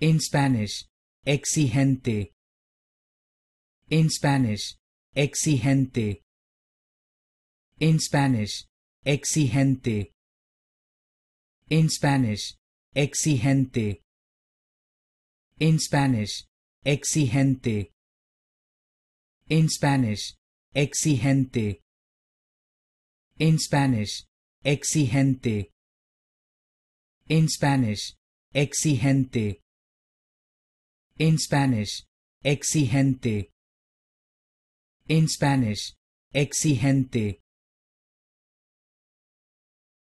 In Spanish, exigente. In Spanish, exigente. In Spanish, exigente. In Spanish, exigente. In Spanish, exigente. In Spanish, exigente. In Spanish, exigente. In Spanish, exigente. In Spanish, exigente. In Spanish, exigente.